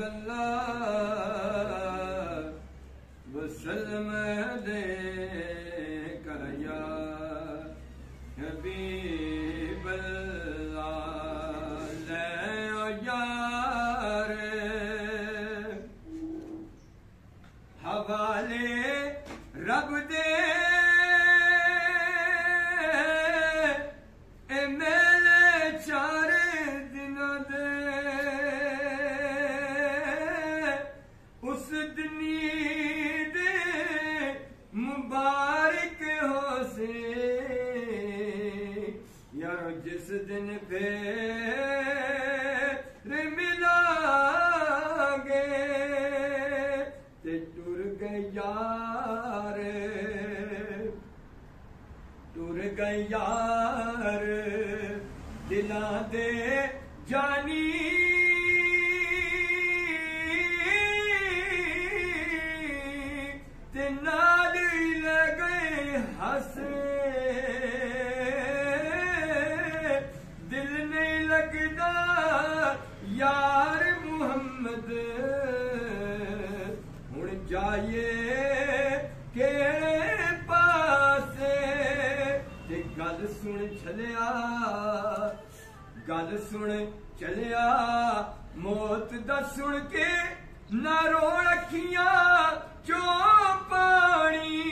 اللہ وسلم دے کر یا حبیب اللہ لے او یار حوالے رب دے फिर मिलांगे ते टुर टुर गए यार दिलां दे जानी पासे गल सुन चलिया गल सुन चलिया मौत द सुन के न रो रखिया चो पानी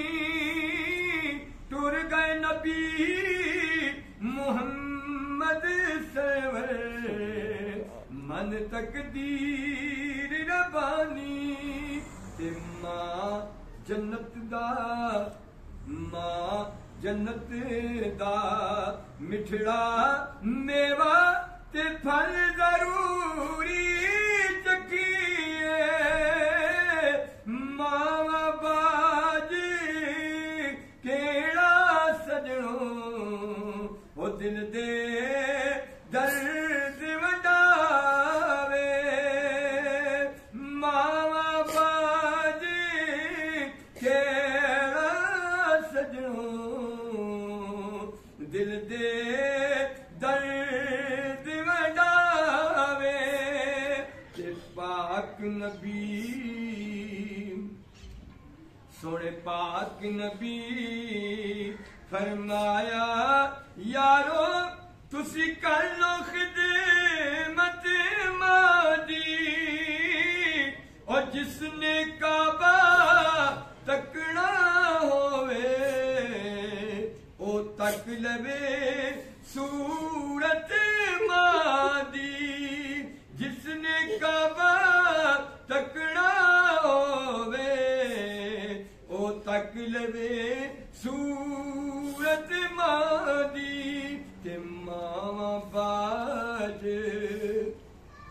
टुर गए नबी मोहम्मद सेवर मन तकदीर। جنت دي منتڙيوا تي ڦل دروري چکي ماجي ڪهڙا سڄو دل دي نبی سونے پاک نبی فرمایا، یارو، تسی کر لو خدمت مادی اور جس نے کعبہ تکڑا ہوئے او تک لبے سور سورت مادي تي ماما باج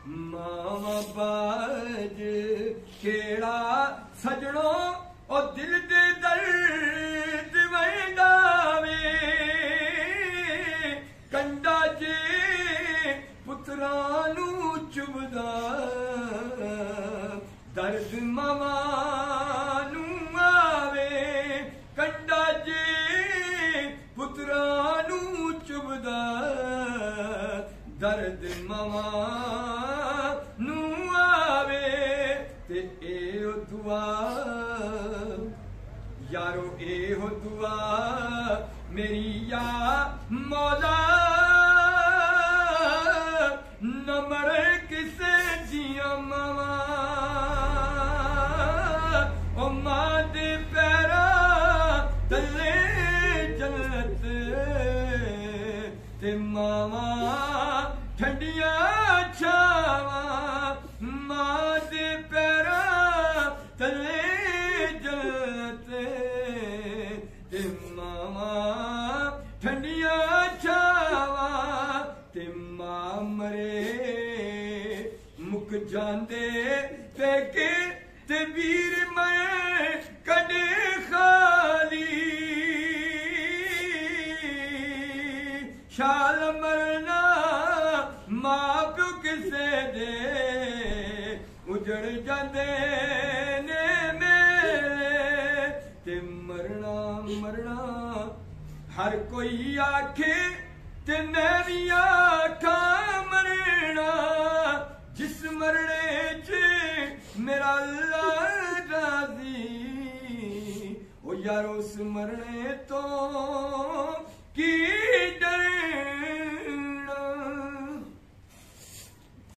م باج ڪهڙا سڄڻو او دل دي درد دي ڪنڊا جي پترانو چبدا درد ماما कंडा जे पुतरां चुपदा दर्द मवां नवे ते दुआ यारो ए दुआ मेर या मादा मा ठंडियवां पैरां तिमियां मरे मुकजांदे ते वीर ਉਜੜ ਜਾਂਦੇ ਨੇ ਮੇਰੇ ਤੇ ਮਰਨਾ ਮਰਨਾ। ਹਰ ਕੋਈ ਆਖੇ ਤੇ ਮੈਂ ਵੀ ਆਖਾਂ ਮਰਨਾ। ਜਿਸ ਮਰਨੇ 'ਚ ਮੇਰਾ ਅੱਲਾ ਰਾਜ਼ੀ ਉਹ ਯਾਰ ਉਸ ਮਰਨੇ ਤੋਂ ਕੀ